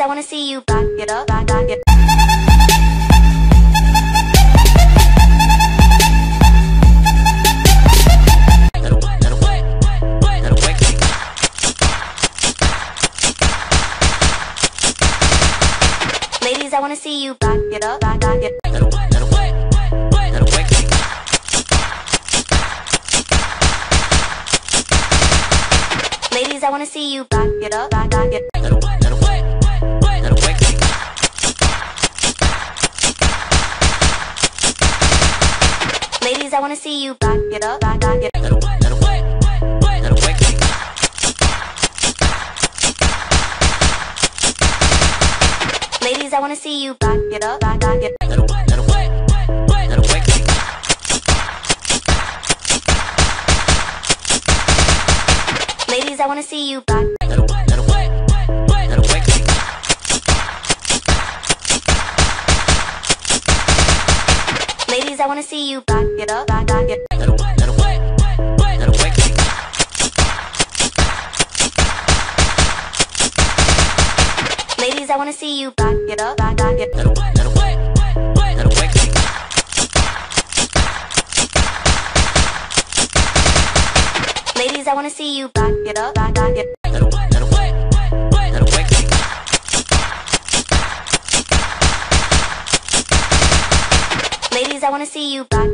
I wanna see you back it up, back, back it. Ladies, I wanna see you back it up, back, back it. Ladies, I wanna see you back it up, back, back it. Ladies, I wanna see you back it up, back, back it. Ladies, I wanna see you back it up, back, back it. Ladies, I wanna see you back. Ladies, I wanna see you back it up, back, back it. Ladies, I wanna see you back it up, back, back it. Ladies, I wanna see you back it up, back, back it. Ladies, I wanna see you back.